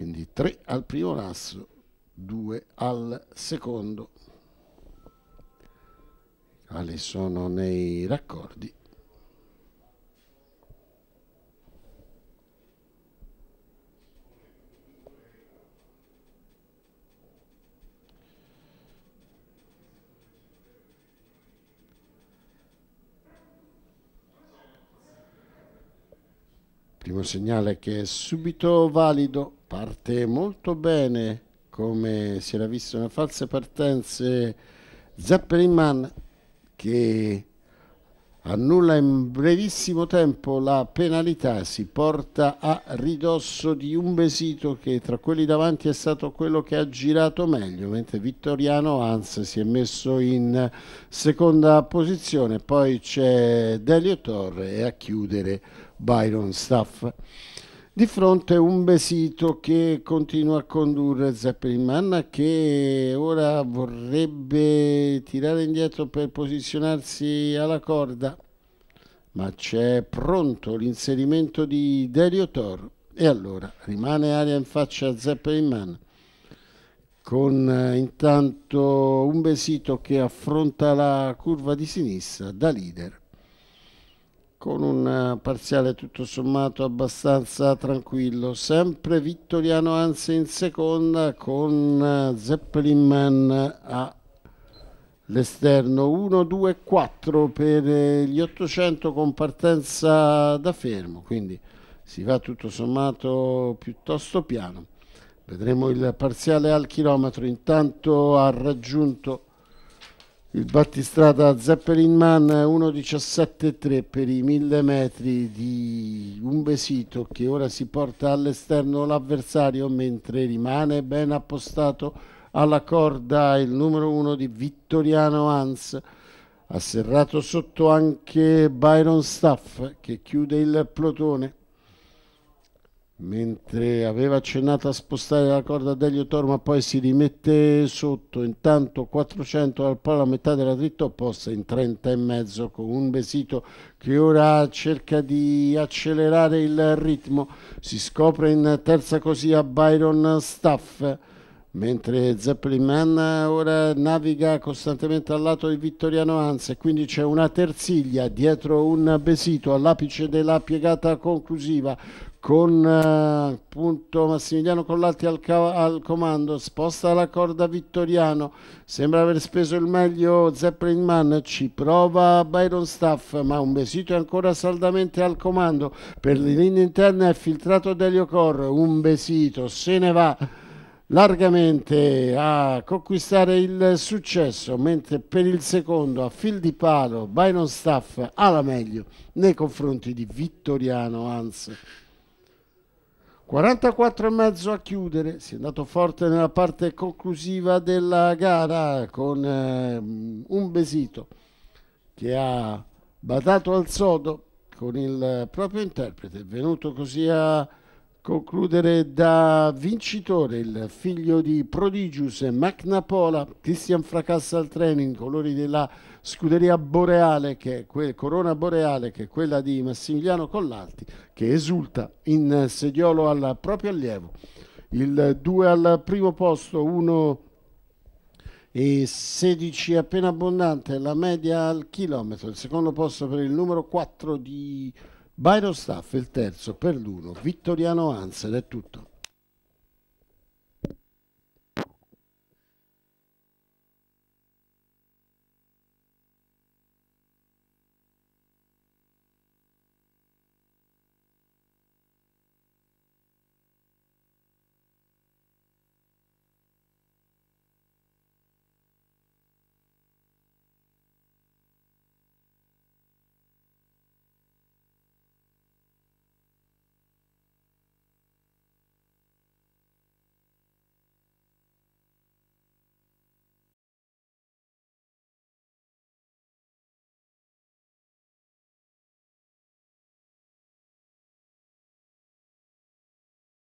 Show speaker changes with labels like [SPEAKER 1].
[SPEAKER 1] quindi 3 al primo lasso 2 al secondo. Quali sono nei raccordi? Primo segnale che è subito valido parte molto bene come si era visto nelle false partenze Zeppelin che annulla in brevissimo tempo la penalità, si porta a ridosso di un besito che tra quelli davanti è stato quello che ha girato meglio, mentre Vittoriano Hans si è messo in seconda posizione, poi c'è Delio Torre e a chiudere Byron Staff. Di fronte un Besito che continua a condurre Zeppelin Man che ora vorrebbe tirare indietro per posizionarsi alla corda, ma c'è pronto l'inserimento di Delio Thor e allora rimane aria in faccia a Zeppelin Man con eh, intanto un Besito che affronta la curva di sinistra da leader con un eh, parziale tutto sommato abbastanza tranquillo. Sempre Vittoriano Anzi in seconda con eh, Zeppelin Man all'esterno 1, 2, 4 per eh, gli 800 con partenza da fermo, quindi si va tutto sommato piuttosto piano. Vedremo il parziale al chilometro, intanto ha raggiunto il battistrada Zeppelin Man 1.17.3 per i 1000 metri di un besito che ora si porta all'esterno l'avversario mentre rimane ben appostato alla corda il numero 1 di Vittoriano Hans ha serrato sotto anche Byron Staff che chiude il plotone mentre aveva accennato a spostare la corda degli Tor ma poi si rimette sotto. Intanto 400 al palo a metà della dritta opposta in 30 e mezzo con un besito che ora cerca di accelerare il ritmo. Si scopre in terza così a Byron Staff mentre Zeppelin Man ora naviga costantemente al lato di Vittoriano Hans e quindi c'è una terziglia dietro un besito all'apice della piegata conclusiva con eh, appunto Massimiliano Collatti al, al, comando, sposta la corda Vittoriano, sembra aver speso il meglio Zeppelin Man, ci prova Byron Staff, ma un besito è ancora saldamente al comando, per le linee interne è filtrato Delio Cor, un besito, se ne va largamente a conquistare il successo, mentre per il secondo a fil di palo Byron Staff ha la meglio nei confronti di Vittoriano Hans. 44 e mezzo a chiudere, si è andato forte nella parte conclusiva della gara con eh, un besito che ha badato al sodo con il proprio interprete, venuto così a concludere da vincitore il figlio di Prodigius Macnapola, Christian Fracassa al training, colori della scuderia boreale, che è Corona Boreale, che è quella di Massimiliano Collalti, che esulta in sediolo al proprio allievo. Il 2 al primo posto, 1 e 16 appena abbondante, la media al chilometro. Il secondo posto per il numero 4 di Byron Staff, il terzo per l'uno. Vittoriano Hans ed è tutto.